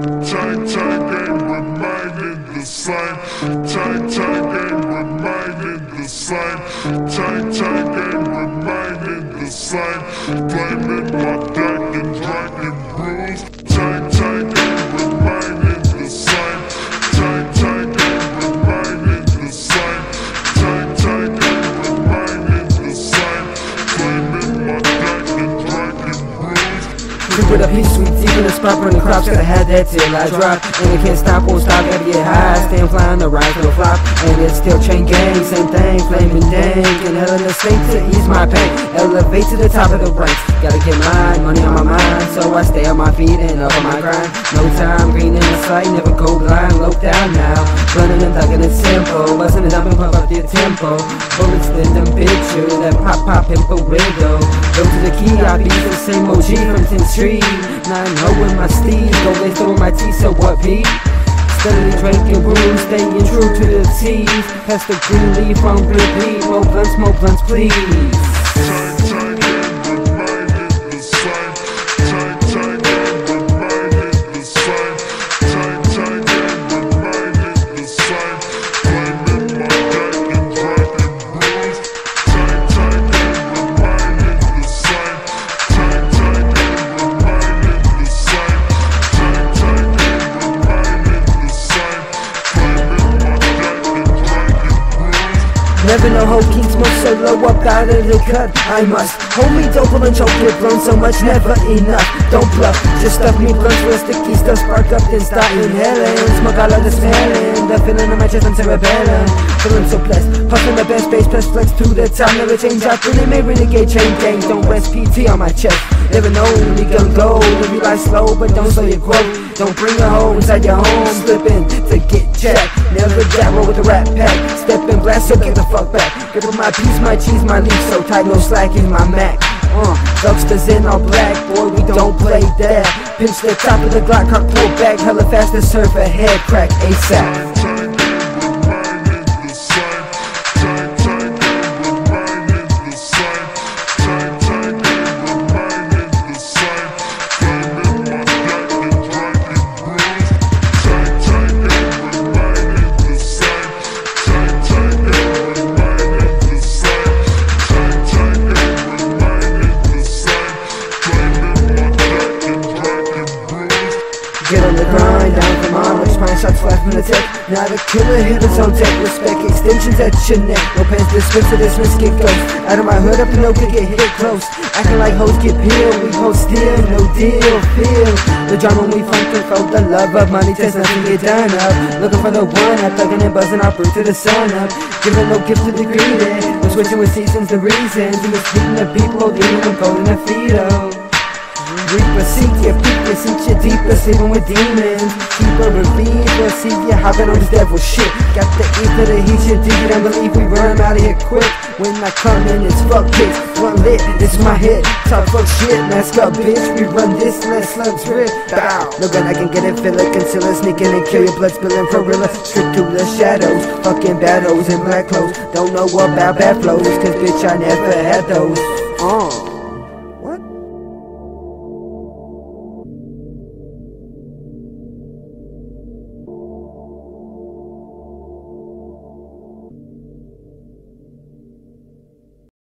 Tight, tight game remaining the same. Tight, tight game remaining the same. Tight, tight game remaining the same. Blaming my deck with a piece sweet deep in the spot, burning crops, gotta have that till I drop. And it can't stop, won't stop, gotta get high. Stand fly on the rise to the flop. And it's still chain gang, same thing, flaming dank. And hell in the state to ease my pain. Elevate to the top of the ranks. Gotta get mine, money on my mind. So I stay on my feet and up on my grind. No time, green in the sight, never go blind, low down now. Running and thugging it simple. Busting it up and pump up the tempo. Bullets in them picture that pop pop in. Go to the key, I be the same OG from 10th Street. Nine ho with my steed, go they throw my tea, so what Pete? Steadily drinking brew, staying true to the T's. Pass the green leaf on blue beat, more blunts, more blunts, please. Never know how king smoke so low up out of the cut. I must hold me double and choke it blown so much, never enough. Don't bluff, just stuff me blunts with sticky stuff, spark up, then start inhaling. Smoke all of the smelling, the feeling in my chest, I'm cerebellum. Feeling so blessed, puffing the best space, plus flex to the top, never change out, really may renegade chain gang. Don't rest PT on my chest. Never know you gonna go. Live your life slow, but don't slow your growth. Don't bring a hoe inside your home, slipping to get checked. Never dabble with the rat pack. And so get the fuck back. Give up my piece, my cheese, my leaf so tight, no slack in my Mac. Uh, Dubsters in all black, boy, we don't play that. Pinch the top of the Glock, cock pull back, hella fast to serve a head crack ASAP. Tech. Now the killer hit his own respect extensions at your neck. No pants dismiss to dismiss, get ghost. Out of my hood up no could get hit close. Acting like hoes get peeled, we hold still, no deal, feel. The drama we funkin' felt the love of money, test nothing get done up. Looking for the one, I'm thugging and our fruit to the sun up. Giving no gift to the greedy, we're switching with seasons, the reasons. We misleading the people, leaving them golden and feet, Reaper, seek your peeper, seek your deeper, sleeping with demons. Keeper, reliever, see you hopping on this devil shit. Got the ether to heat your deep, and believe we run out of here quick. When I come in, it's fuck kicks, one lit, it's my hit. Talk fuck shit, mask up, bitch. We run this, let slugs rip. Bow. No gun, I can get it, feel it, conceal it, sneaking and kill your blood spilling for real. Straight through the shadows, fucking battles in black clothes. Don't know about bad flows, cause bitch, I never had those. Uh.